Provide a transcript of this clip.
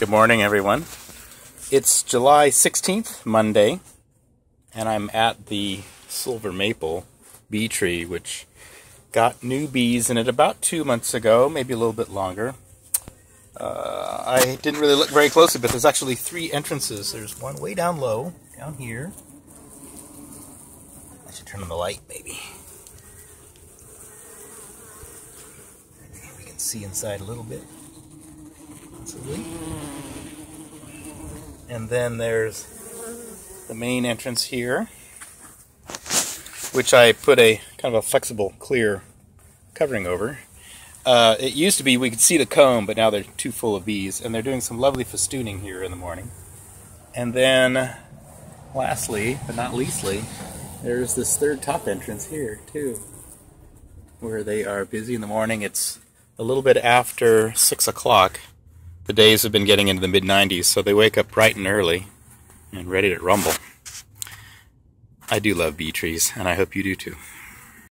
Good morning, everyone. It's July 16th, Monday, and I'm at the silver maple bee tree, which got new bees in it about two months ago, maybe a little bit longer. Uh, I didn't really look very closely, but there's actually three entrances. There's one way down low, down here. I should turn on the light, maybe. We can see inside a little bit possibly. And then there's the main entrance here, which I put a kind of a flexible clear covering over. Uh, it used to be we could see the comb, but now they're too full of bees, and they're doing some lovely festooning here in the morning. And then, lastly, but not leastly, there's this third top entrance here, too, where they are busy in the morning. It's a little bit after 6 o'clock, the days have been getting into the mid 90s, so they wake up bright and early and ready to rumble. I do love bee trees, and I hope you do too.